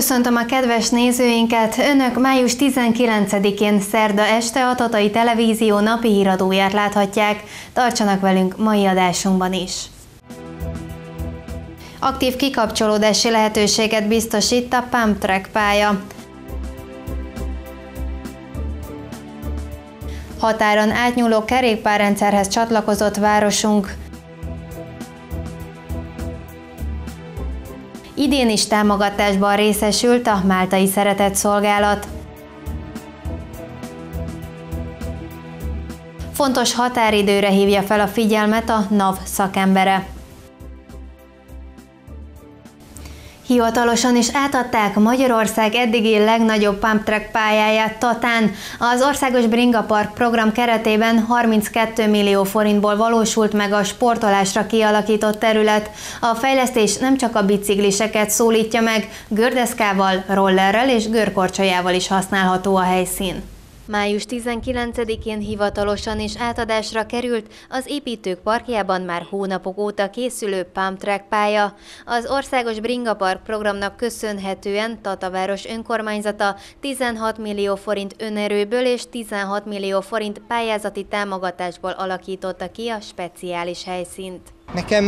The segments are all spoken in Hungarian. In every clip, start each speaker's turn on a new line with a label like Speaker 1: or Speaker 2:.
Speaker 1: Köszöntöm a kedves nézőinket! Önök május 19-én szerda este a Tatai Televízió napi híradóját láthatják. Tartsanak velünk mai adásunkban is! Aktív kikapcsolódási lehetőséget biztosít a Pump Track pálya. Határon átnyúló kerékpárrendszerhez csatlakozott városunk. Idén is támogatásban részesült a Máltai Szeretett Szolgálat. Fontos határidőre hívja fel a figyelmet a NAV szakembere. Hivatalosan is átadták Magyarország eddigi legnagyobb pump track pályáját Tatán. Az Országos Bringa Park program keretében 32 millió forintból valósult meg a sportolásra kialakított terület. A fejlesztés nem csak a bicikliseket szólítja meg, gördeszkával, rollerrel és görkorcsolyával is használható a helyszín. Május 19-én hivatalosan is átadásra került az építők parkjában már hónapok óta készülő Pump Track pálya. Az Országos Bringa Park programnak köszönhetően Tataváros önkormányzata 16 millió forint önerőből és 16 millió forint pályázati támogatásból alakította ki a speciális helyszínt.
Speaker 2: Nekem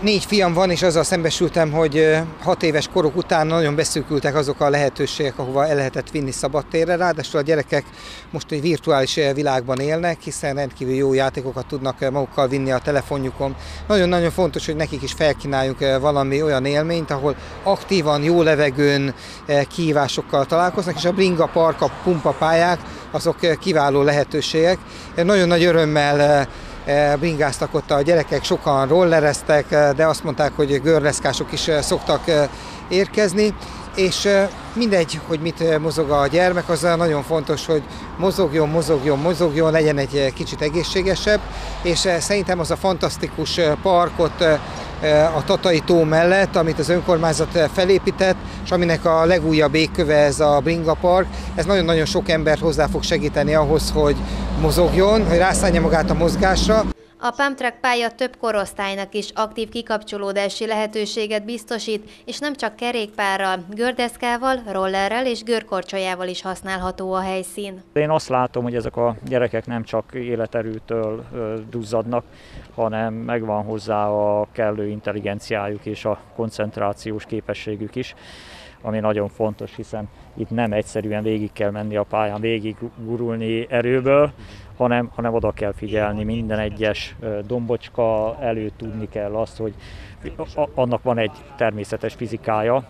Speaker 2: négy fiam van, és azzal szembesültem, hogy hat éves koruk után nagyon beszűkültek azok a lehetőségek, ahova el lehetett vinni szabadtérre. Ráadásul a gyerekek most egy virtuális világban élnek, hiszen rendkívül jó játékokat tudnak magukkal vinni a telefonjukon. Nagyon-nagyon fontos, hogy nekik is felkínáljunk valami olyan élményt, ahol aktívan, jó levegőn kihívásokkal találkoznak, és a Bringa Park, a pumpapályák, azok kiváló lehetőségek. Nagyon nagy örömmel Eh, bringáztak ott a gyerekek, sokan rollereztek, eh, de azt mondták, hogy görleszkások is eh, szoktak érkezni, és mindegy, hogy mit mozog a gyermek, az nagyon fontos, hogy mozogjon, mozogjon, mozogjon, legyen egy kicsit egészségesebb, és szerintem az a fantasztikus parkot a Tatai tó mellett, amit az önkormányzat felépített, és aminek a legújabb égköve ez a Bringa Park, ez nagyon-nagyon sok embert hozzá fog segíteni ahhoz, hogy mozogjon, hogy rászállja magát a mozgásra.
Speaker 1: A Pumptrack pálya több korosztálynak is aktív kikapcsolódási lehetőséget biztosít, és nem csak kerékpárral, gördeszkával, rollerrel és görkorcsolyával is használható a helyszín.
Speaker 3: Én azt látom, hogy ezek a gyerekek nem csak életerőtől duzzadnak, hanem megvan hozzá a kellő intelligenciájuk és a koncentrációs képességük is ami nagyon fontos, hiszen itt nem egyszerűen végig kell menni a pályán, végig gurulni erőből, hanem, hanem oda kell figyelni. Minden egyes dombocska előtt tudni kell azt, hogy annak van egy természetes fizikája,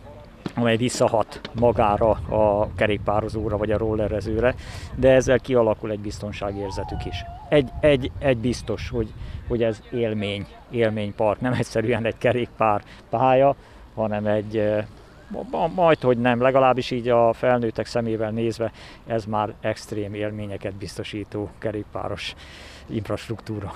Speaker 3: amely visszahat magára a kerékpározóra vagy a rollerezőre, de ezzel kialakul egy biztonságérzetük is. Egy, egy, egy biztos, hogy, hogy ez élmény, élménypark, nem egyszerűen egy kerékpár pálya, hanem egy majd, hogy nem, legalábbis így a felnőttek szemével nézve, ez már extrém élményeket biztosító kerékpáros infrastruktúra.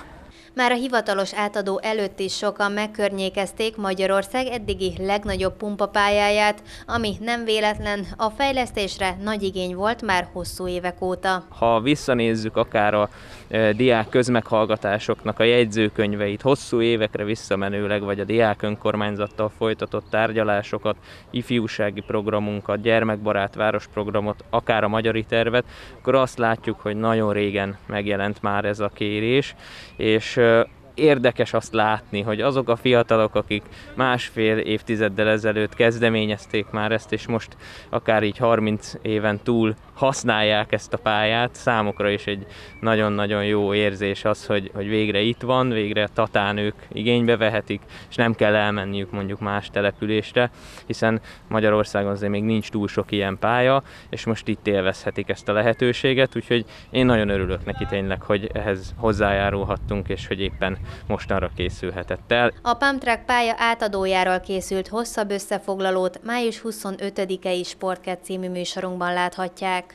Speaker 1: Már a hivatalos átadó előtt is sokan megkörnyékezték Magyarország eddigi legnagyobb pumpapályáját, ami nem véletlen, a fejlesztésre nagy igény volt már hosszú évek óta.
Speaker 4: Ha visszanézzük akár a e, diák közmeghallgatásoknak a jegyzőkönyveit, hosszú évekre visszamenőleg, vagy a diák önkormányzattal folytatott tárgyalásokat, ifjúsági programunkat, gyermekbarát városprogramot, akár a magyari tervet, akkor azt látjuk, hogy nagyon régen megjelent már ez a kérés, és Yeah. Érdekes azt látni, hogy azok a fiatalok, akik másfél évtizeddel ezelőtt kezdeményezték már ezt, és most akár így 30 éven túl használják ezt a pályát, számukra is egy nagyon-nagyon jó érzés az, hogy, hogy végre itt van, végre Tatán ők igénybe vehetik, és nem kell elmenniük mondjuk más településre, hiszen Magyarországon azért még nincs túl sok ilyen pálya, és most itt élvezhetik ezt a lehetőséget, úgyhogy én nagyon örülök neki tényleg, hogy ehhez hozzájárulhattunk, és hogy éppen mostanra készülhetett el.
Speaker 1: A Pump pálya átadójáról készült hosszabb összefoglalót május 25-i Sportkett című műsorunkban láthatják.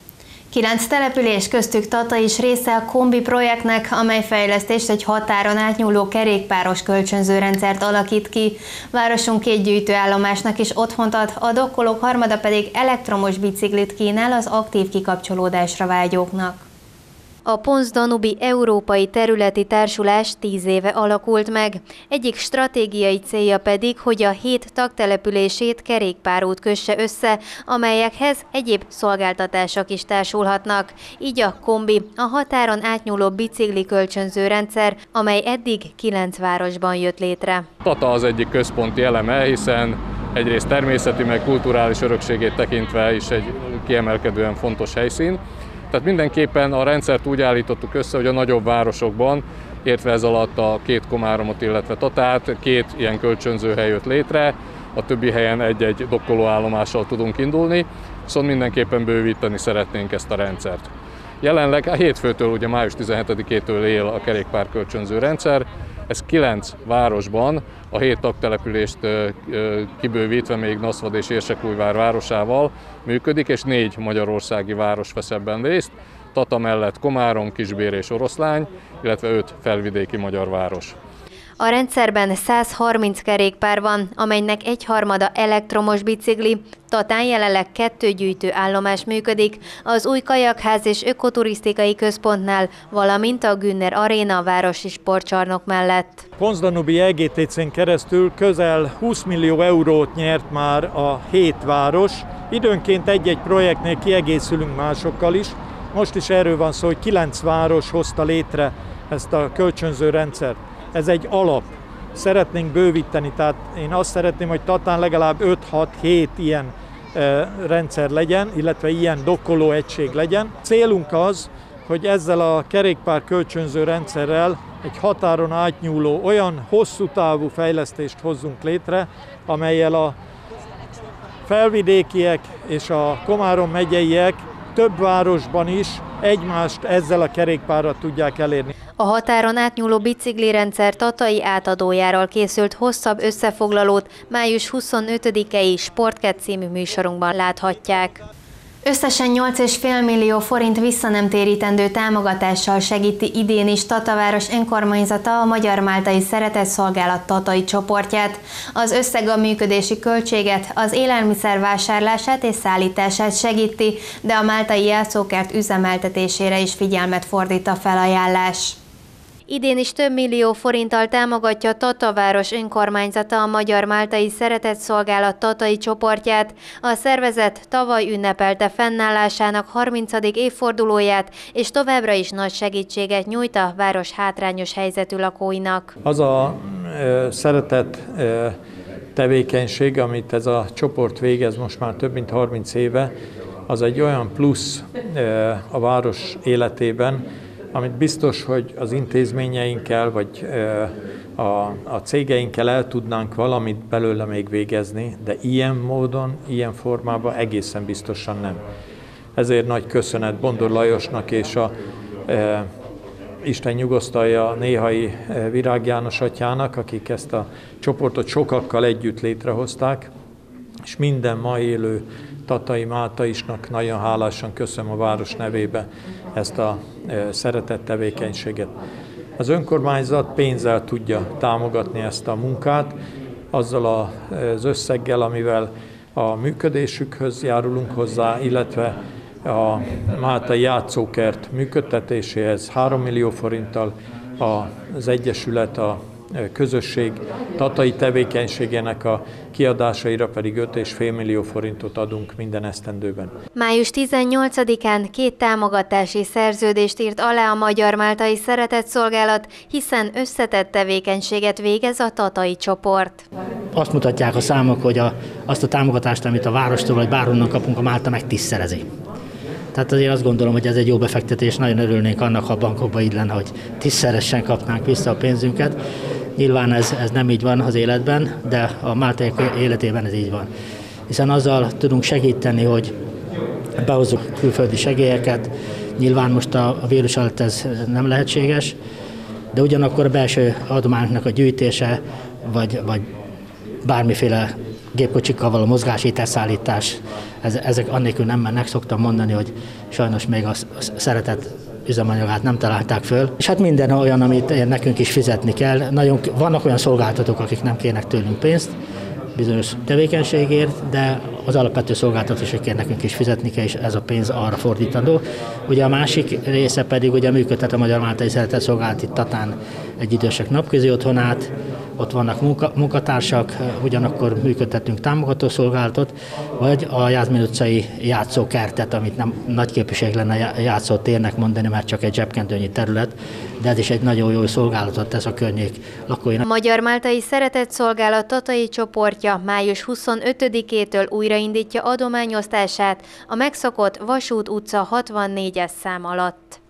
Speaker 1: Kilenc település köztük Tata is része a Kombi projektnek, amely fejlesztést egy határon átnyúló kerékpáros kölcsönzőrendszert alakít ki. Városunk két gyűjtőállomásnak is otthont ad, a dokkolók harmada pedig elektromos biciklit kínál az aktív kikapcsolódásra vágyóknak. A Pons Danubi Európai Területi Társulás tíz éve alakult meg. Egyik stratégiai célja pedig, hogy a hét tagtelepülését kerékpárút kösse össze, amelyekhez egyéb szolgáltatások is társulhatnak. Így a kombi, a határon átnyúló bicikli kölcsönző rendszer, amely eddig kilenc városban jött létre.
Speaker 5: Tata az egyik központi eleme, hiszen egyrészt természeti, meg kulturális örökségét tekintve is egy kiemelkedően fontos helyszín. Tehát mindenképpen a rendszert úgy állítottuk össze, hogy a nagyobb városokban, értve ez alatt a két Komáromot, illetve Tatát, két ilyen kölcsönző hely jött létre, a többi helyen egy-egy dokkolóállomással tudunk indulni, viszont mindenképpen bővíteni szeretnénk ezt a rendszert. Jelenleg a hétfőtől, ugye május 17-től él a kerékpárkölcsönző rendszer, ez kilenc városban, a hét tagtelepülést kibővítve még Naszvad és Érsekújvár városával működik, és négy magyarországi város vesz ebben részt. Tata mellett Komárom, Kisbér és Oroszlány, illetve öt felvidéki magyar város.
Speaker 1: A rendszerben 130 kerékpár van, amelynek egyharmada elektromos bicikli, Tatán jelenleg kettő gyűjtő állomás működik, az új kajakház és ökoturisztikai központnál, valamint a Günner Aréna városi sportcsarnok mellett.
Speaker 6: Konzdanubi EGTC-n keresztül közel 20 millió eurót nyert már a hét város. Időnként egy-egy projektnél kiegészülünk másokkal is. Most is erről van szó, hogy kilenc város hozta létre ezt a kölcsönző rendszert ez egy alap. Szeretnénk bővíteni, tehát én azt szeretném, hogy Tatán legalább 5-6-7 ilyen rendszer legyen, illetve ilyen dokkoló egység legyen. Célunk az, hogy ezzel a kerékpár kölcsönző rendszerrel egy határon átnyúló olyan hosszú távú fejlesztést hozzunk létre, amelyel a felvidékiek és a Komárom megyeiek több városban is egymást ezzel a kerékpárral tudják elérni.
Speaker 1: A határon átnyúló biciklirendszer tatai átadójáról készült hosszabb összefoglalót május 25-i Sportket című műsorunkban láthatják. Összesen 8,5 millió forint visszanemtérítendő támogatással segíti idén is Tataváros önkormányzata a Magyar Máltai Szeretett Szolgálat Tatai csoportját. Az összeg a működési költséget, az élelmiszer vásárlását és szállítását segíti, de a Máltai Játszókert üzemeltetésére is figyelmet fordít a felajánlás. Idén is több millió forinttal támogatja Tataváros önkormányzata a Magyar Máltai Szeretett Szolgálat Tatai csoportját. A szervezet tavaly ünnepelte fennállásának 30. évfordulóját, és továbbra is nagy segítséget nyújt a város hátrányos helyzetű lakóinak.
Speaker 6: Az a e, szeretett e, tevékenység, amit ez a csoport végez most már több mint 30 éve, az egy olyan plusz e, a város életében, amit biztos, hogy az intézményeinkkel vagy a, a cégeinkkel el tudnánk valamit belőle még végezni, de ilyen módon, ilyen formában egészen biztosan nem. Ezért nagy köszönet Bondor Lajosnak és a e, Isten nyugosztalja néhai Virág János atyának, akik ezt a csoportot sokakkal együtt létrehozták, és minden ma élő Tatai Máta isnak nagyon hálásan köszönöm a város nevébe ezt a szeretett tevékenységet. Az önkormányzat pénzzel tudja támogatni ezt a munkát, azzal az összeggel, amivel a működésükhöz járulunk hozzá, illetve a Mátai játszókert működtetéséhez 3 millió forinttal, az Egyesület a közösség tatai tevékenységének a kiadásaira pedig 5,5 millió forintot adunk minden esztendőben.
Speaker 1: Május 18-án két támogatási szerződést írt alá a Magyar Máltai Szeretett Szolgálat, hiszen összetett tevékenységet végez a tatai csoport.
Speaker 7: Azt mutatják a számok, hogy a, azt a támogatást, amit a várostól vagy bárhonnan kapunk, a Málta meg tízszerezi. Tehát azért azt gondolom, hogy ez egy jó befektetés, nagyon örülnénk annak, ha a bankokban így lenne, hogy tízszeresen kapnánk vissza a pénzünket. Nyilván ez, ez nem így van az életben, de a Máltai életében ez így van. Hiszen azzal tudunk segíteni, hogy behozzuk külföldi segélyeket, nyilván most a, a vírus alatt ez nem lehetséges, de ugyanakkor a belső adományoknak a gyűjtése, vagy, vagy bármiféle gépkocsikkal való mozgási teszállítás, ez, ezek annélkül nem mennek, szoktam mondani, hogy sajnos még a, szeretet üzemanyagát nem találták föl. És hát minden olyan, amit nekünk is fizetni kell. Nagyon, vannak olyan szolgáltatók, akik nem kérnek tőlünk pénzt bizonyos tevékenységért, de az alapvető szolgáltatásokért nekünk is fizetni kell, és ez a pénz arra fordítandó. Ugye a másik része pedig ugye működtet a Magyar Máltai Szeretett Szolgálati Tatán egy idősek napközi otthonát, ott vannak munka, munkatársak, ugyanakkor működtetünk támogató szolgálatot, vagy a Jászmin utcai játszókertet, amit nem nagy képviség lenne játszótérnek mondani, mert csak egy zsebkendőnyi terület, de ez is egy nagyon jó szolgálatot tesz a környék lakóinak.
Speaker 1: Magyar Máltai Szeretett Szolgálat Tatai csoportja május 25-től újraindítja adományosztását a megszokott Vasút utca 64-es szám alatt.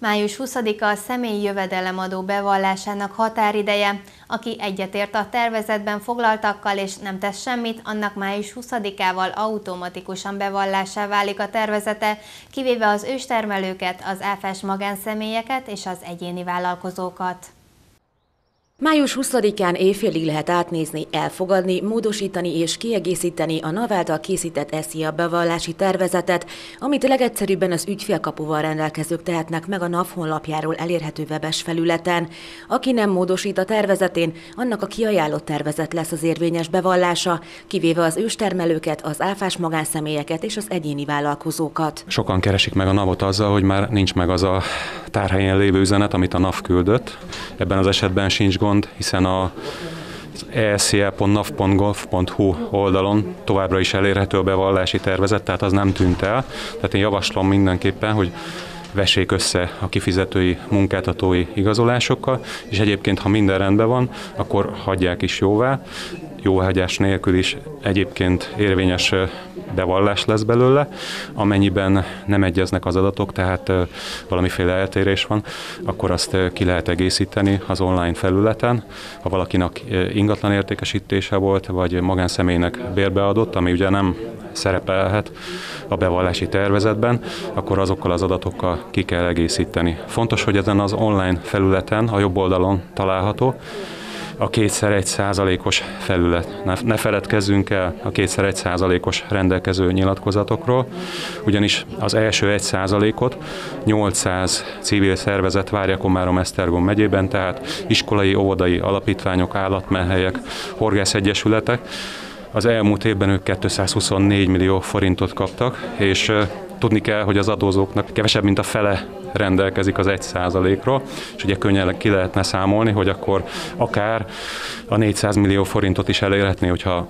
Speaker 1: Május 20-a a személyi jövedelemadó bevallásának határideje. Aki egyetért a tervezetben foglaltakkal és nem tesz semmit, annak május 20-ával automatikusan bevallásá válik a tervezete, kivéve az őstermelőket, az áfás magánszemélyeket és az egyéni vállalkozókat.
Speaker 8: Május 20-án éjfélig lehet átnézni, elfogadni, módosítani és kiegészíteni a NAV által készített SZIA bevallási tervezetet, amit legegyszerűbben az ügyfélkapuval rendelkezők tehetnek meg a NAV honlapjáról elérhető webes felületen. Aki nem módosít a tervezetén, annak a kiajánlott tervezet lesz az érvényes bevallása, kivéve az őstermelőket, az áfás magánszemélyeket és az egyéni vállalkozókat.
Speaker 9: Sokan keresik meg a NAV-ot azzal, hogy már nincs meg az a tárhelyen lévő üzenet, amit a NAV küldött. Ebben az esetben sincs gond, hiszen a escl.nav.gov.hu oldalon továbbra is elérhető a bevallási tervezet, tehát az nem tűnt el. Tehát én javaslom mindenképpen, hogy vessék össze a kifizetői munkáltatói igazolásokkal, és egyébként, ha minden rendben van, akkor hagyják is jóvá jóhagyás nélkül is egyébként érvényes bevallás lesz belőle, amennyiben nem egyeznek az adatok, tehát valamiféle eltérés van, akkor azt ki lehet egészíteni az online felületen. Ha valakinek ingatlan értékesítése volt, vagy magánszemélynek bérbeadott, ami ugye nem szerepelhet a bevallási tervezetben, akkor azokkal az adatokkal ki kell egészíteni. Fontos, hogy ezen az online felületen, a jobb oldalon található, a kétszer egy százalékos felület. Ne, ne feledkezzünk el a kétszer egy százalékos rendelkező nyilatkozatokról, ugyanis az első egy százalékot 800 civil szervezet várja Komárom Esztergom megyében, tehát iskolai, óvodai alapítványok, állatmenhelyek, horgászegyesületek. Az elmúlt évben ők 224 millió forintot kaptak, és tudni kell, hogy az adózóknak kevesebb, mint a fele rendelkezik az 1%-ról, és ugye könnyen ki lehetne számolni, hogy akkor akár a 400 millió forintot is elérhetné, hogyha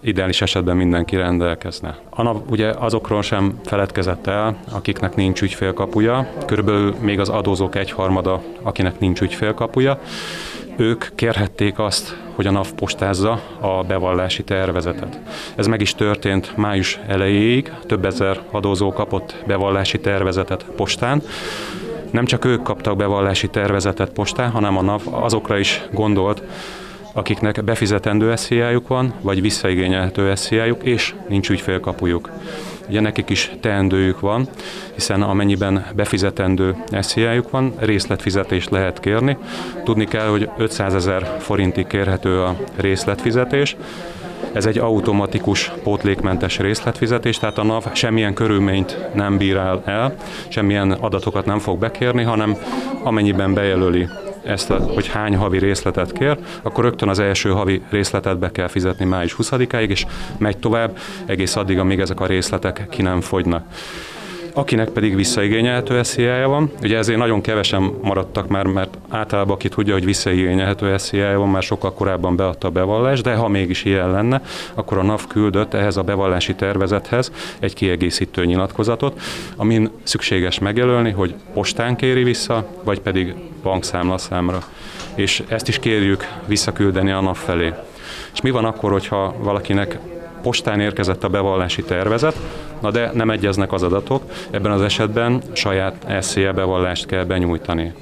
Speaker 9: ideális esetben mindenki rendelkezne. Anna ugye azokról sem feledkezett el, akiknek nincs ügyfélkapuja, körülbelül még az adózók egyharmada, akinek nincs ügyfélkapuja, ők kérhették azt, hogy a NAV postázza a bevallási tervezetet. Ez meg is történt május elejéig, több ezer adózó kapott bevallási tervezetet postán. Nem csak ők kaptak bevallási tervezetet postán, hanem a NAV azokra is gondolt, akiknek befizetendő SZIA-juk van, vagy visszaigényelhető SZIA-juk, és nincs ügyfélkapujuk. Ugye nekik is teendőjük van, hiszen amennyiben befizetendő SZIA-juk van, részletfizetést lehet kérni. Tudni kell, hogy 500 ezer forintig kérhető a részletfizetés, ez egy automatikus pótlékmentes részletfizetés, tehát a NAV semmilyen körülményt nem bírál el, semmilyen adatokat nem fog bekérni, hanem amennyiben bejelöli ezt, hogy hány havi részletet kér, akkor rögtön az első havi részletet be kell fizetni május 20-áig, és megy tovább egész addig, amíg ezek a részletek ki nem fogynak akinek pedig visszaigényelhető esziája van. Ugye ezért nagyon kevesen maradtak már, mert általában aki tudja, hogy visszaigényelhető esziája van, már sokkal korábban beadta a bevallást, de ha mégis ilyen lenne, akkor a NAV küldött ehhez a bevallási tervezethez egy kiegészítő nyilatkozatot, amin szükséges megjelölni, hogy postán kéri vissza, vagy pedig bankszámlaszámra. És ezt is kérjük visszaküldeni a NAV felé. És mi van akkor, hogyha valakinek postán érkezett a bevallási tervezet, na de nem egyeznek az adatok, ebben az esetben saját SZIA bevallást kell benyújtani.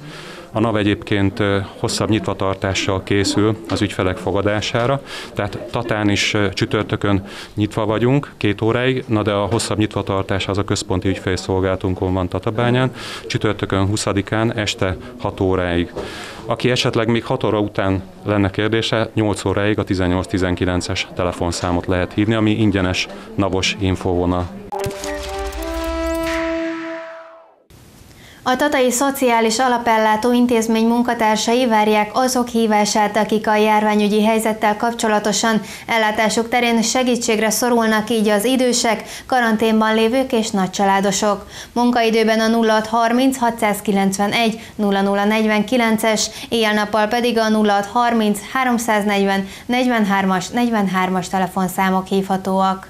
Speaker 9: A NAV egyébként hosszabb nyitvatartással készül az ügyfelek fogadására, tehát Tatán is csütörtökön nyitva vagyunk, két óráig, na de a hosszabb nyitvatartás az a központi ügyfélszolgálatunkon van Tatabányán, csütörtökön 20-án este 6 óráig. Aki esetleg még 6 óra után lenne kérdése, 8 óráig a 18-19-es telefonszámot lehet hívni, ami ingyenes navos infovonal.
Speaker 1: A Tatai Szociális Alapellátó Intézmény munkatársai várják azok hívását, akik a járványügyi helyzettel kapcsolatosan ellátásuk terén segítségre szorulnak, így az idősek, karanténban lévők és nagycsaládosok. Munkaidőben a 0630 691 0049-es, éjjel-nappal pedig a 0630 340 43-as 43-as telefonszámok hívhatóak.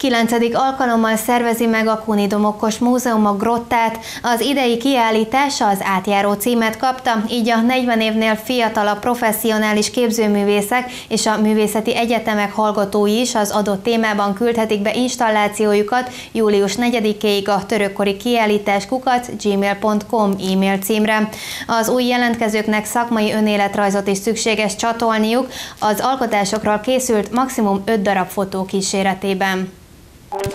Speaker 1: Kilencedik alkalommal szervezi meg a Kunidomokos Múzeum a Grottát. Az idei kiállítása az átjáró címet kapta, így a 40 évnél fiatalabb professzionális képzőművészek és a művészeti egyetemek hallgatói is az adott témában küldhetik be installációjukat július 4-ig a törökkori kiállítás kukat gmail.com e-mail címre. Az új jelentkezőknek szakmai önéletrajzot is szükséges csatolniuk, az alkotásokról készült maximum 5 darab fotó kíséretében. Következzenek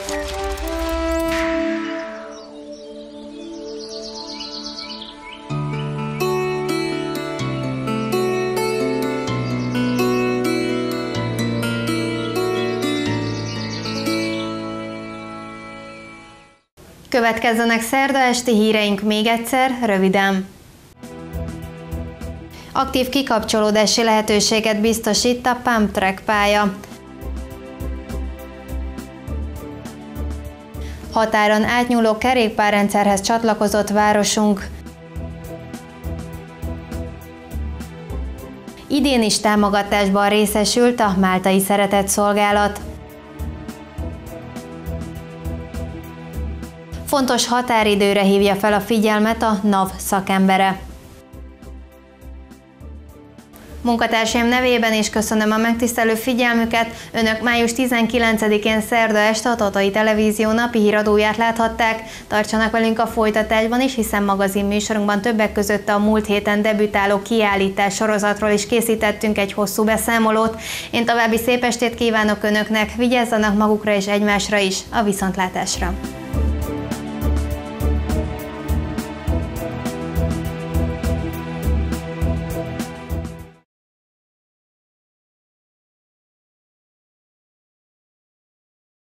Speaker 1: szerda esti híreink még egyszer, röviden. Aktív kikapcsolódási lehetőséget biztosít a Pump pálya. Határon átnyúló kerékpárrendszerhez csatlakozott városunk. Idén is támogatásban részesült a Máltai Szeretett Szolgálat. Fontos határidőre hívja fel a figyelmet a NAV szakembere. Munkatársaim nevében is köszönöm a megtisztelő figyelmüket. Önök május 19-én szerda este a Tatai Televízió napi híradóját láthatták. Tartsanak velünk a folytatásban is, hiszen magazin műsorunkban többek között a múlt héten debütáló kiállítás sorozatról is készítettünk egy hosszú beszámolót. Én további szép estét kívánok Önöknek, vigyázzanak magukra és egymásra is. A viszontlátásra!